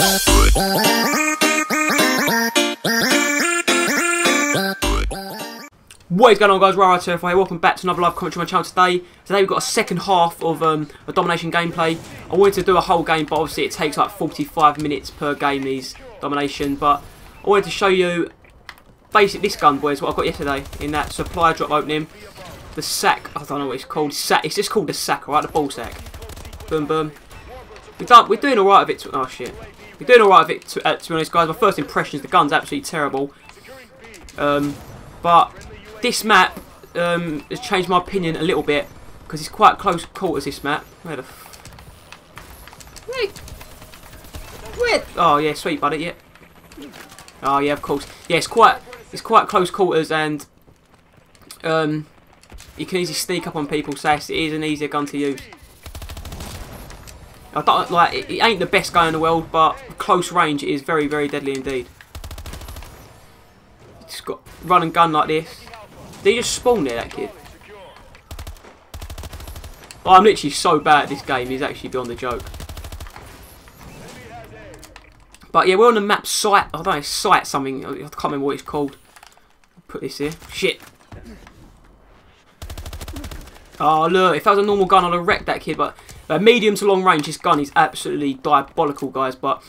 What is going on guys, RyRy here, welcome back to another live commentary on my channel today. Today we've got a second half of um, a domination gameplay. I wanted to do a whole game, but obviously it takes like 45 minutes per game, these domination. But I wanted to show you, basic this gun boys, what I got yesterday in that supply drop opening. The sack, I don't know what it's called, sack, it's just called the sack, alright, the ball sack. Boom, boom. We've done, we're doing alright with it, oh shit. We're doing alright with it, to, uh, to be honest guys. My first impression is the gun's absolutely terrible. Um, but this map um, has changed my opinion a little bit because it's quite close quarters. This map. Where the? Where? Where? Oh yeah, sweet buddy. Yeah. Oh yeah, of course. Yeah, it's quite it's quite close quarters and um, you can easily sneak up on people. So it is an easier gun to use. I don't like it, it ain't the best guy in the world, but close range is very very deadly indeed. It's got run and gun like this. Did he just spawn there, that kid? Oh, I'm literally so bad at this game, he's actually beyond the joke. But yeah, we're on the map site. I don't know, site something. I can't remember what it's called. Put this here. Shit. Oh, look. If that was a normal gun, I'd have wrecked that kid. But uh, medium to long range, this gun is absolutely diabolical, guys. But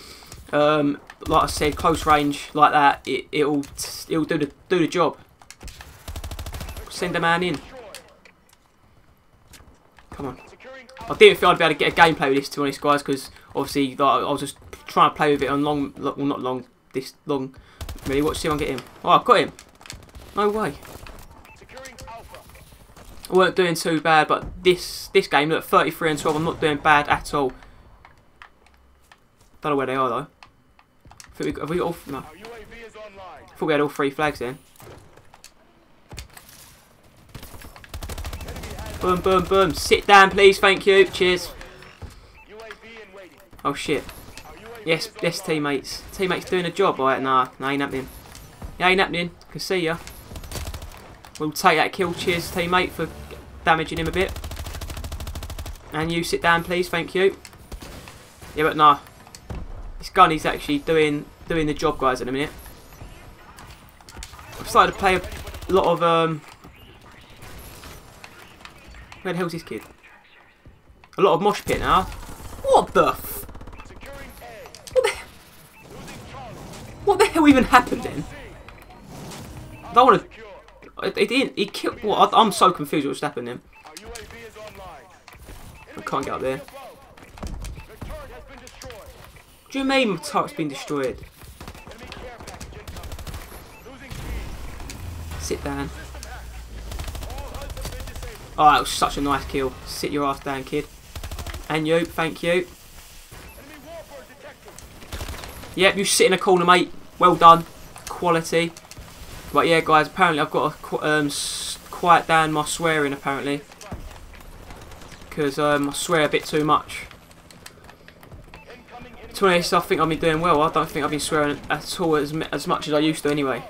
um, like I said, close range like that, it, it'll it'll do the do the job. Send a man in. Come on. I didn't feel I'd be able to get a gameplay with this, to be honest, guys, because obviously like, I was just trying to play with it on long, well, not long, this long. Really, watch, see if I can get him. Oh, I've got him. No way. I weren't doing too bad, but this this game, look, 33 and 12, I'm not doing bad at all. Don't know where they are though. We, have we got all? No. I thought we had all three flags then. Boom, boom, boom. Sit down, please. Thank you. Cheers. Oh, shit. Yes, yes, teammates. Teammates doing a job. Alright, nah. Nah, ain't happening. Yeah, ain't happening. Can see ya. We'll take that kill. Cheers, teammate, for damaging him a bit. And you sit down, please. Thank you. Yeah, but nah. This gun is actually doing doing the job, guys, in a minute. I've started to play a lot of um, where the hell's this kid? A lot of mosh pit now. What the f... What the... What the hell even happened then? I don't want to... It, didn't... He killed... What? I, am so confused what's happened then. I can't get up there. Do you mean my turret's been destroyed? Sit down. Oh, that was such a nice kill. Sit your ass down, kid. And you, thank you. Yep, you sit in a corner, mate. Well done. Quality. But yeah, guys, apparently I've got to um, quiet down my swearing, apparently. Because um, I swear a bit too much. To be honest, I think I've been doing well. I don't think I've been swearing at all as, as much as I used to anyway.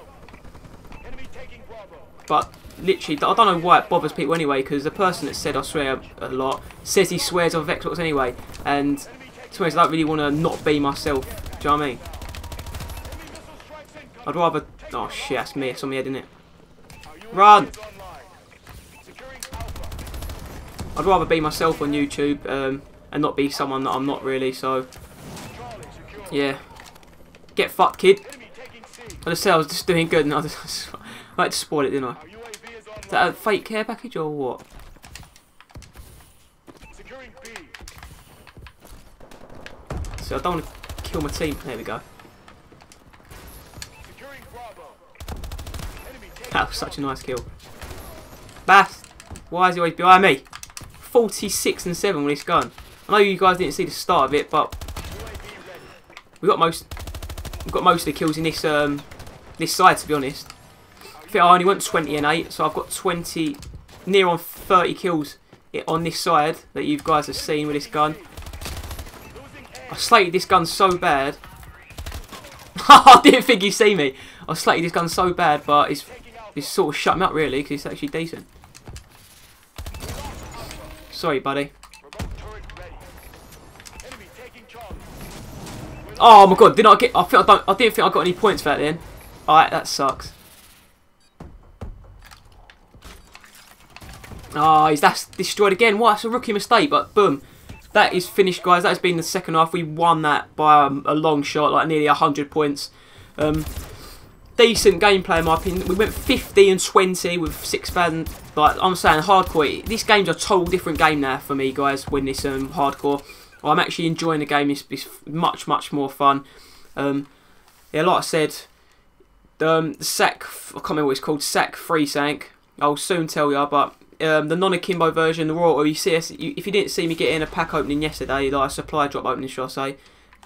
But literally, I don't know why it bothers people anyway, because the person that said I swear a lot says he swears off Xbox anyway, and to be honest, I don't really want to not be myself. Do you know what I mean? I'd rather... Oh shit, that's me. It's on my head, isn't it? Run! I'd rather be myself on YouTube um, and not be someone that I'm not really, so... Yeah. Get fucked, kid. I just said I was just doing good and I just... I like to spoil it, didn't I? that a fake care package or what? So I don't want to kill my team. There we go. That was such a nice kill. Bass, why is he always behind me? 46 and 7 with this gun. I know you guys didn't see the start of it, but we got most we got most of the kills in this um this side to be honest. I only went 20 and 8, so I've got 20, near on 30 kills on this side that you guys have seen with this gun. I slated this gun so bad. I didn't think you'd see me. I slated this gun so bad, but it's, it's sort of shut me up really, because he's actually decent. Sorry, buddy. Oh my god, did I get? I think I don't. I didn't think I got any points for that then. Alright, that sucks. Ah, oh, he's that's destroyed again. What? It's a rookie mistake, but boom. That is finished, guys. That has been the second half. We won that by um, a long shot, like nearly 100 points. Um, decent gameplay, in my opinion. We went 50 and 20 with 6,000. Like, I'm saying, hardcore. This game's a total different game now for me, guys, when this um, hardcore. I'm actually enjoying the game. It's, it's much, much more fun. Um, yeah, like I said, um, the SAC, I can't remember what it's called, SAC Free Sank. I'll soon tell you, but um, the non-akimbo version, the Royal or you see us, you, if you didn't see me get in a pack opening yesterday, like a supply drop opening, shall I say,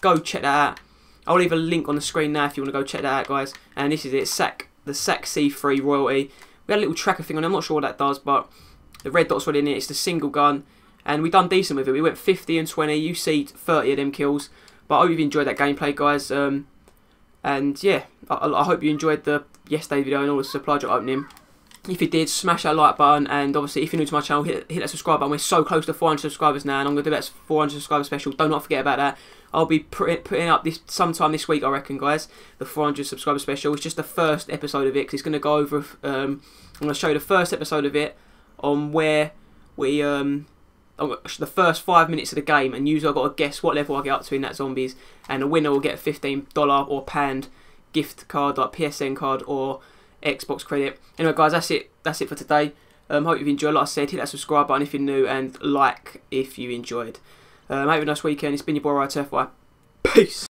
go check that out. I'll leave a link on the screen now if you want to go check that out, guys. And this is it, SAC, the SAC C3 Royalty. We had a little tracker thing on it, I'm not sure what that does, but the red dot's right in it, it's the single gun. And we done decent with it, we went 50 and 20, you see 30 of them kills. But I hope you've enjoyed that gameplay, guys. Um, and yeah, I, I hope you enjoyed the yesterday video and all the supply drop opening. If you did, smash that like button, and obviously if you're new to my channel, hit, hit that subscribe button. We're so close to 400 subscribers now, and I'm going to do that 400 subscriber special. Do not forget about that. I'll be putting up this sometime this week, I reckon, guys. The 400 subscriber special. It's just the first episode of it, because it's going to go over. Um, I'm going to show you the first episode of it on where we um, the first five minutes of the game, and usually I've got to guess what level I get up to in that zombies, and the winner will get a fifteen dollar or pound gift card, like PSN card or Xbox credit. Anyway, guys, that's it. That's it for today. Um, hope you've enjoyed. Like I said, hit that subscribe button if you're new, and like if you enjoyed. Um, have a nice weekend. It's been your boy RyRy Peace.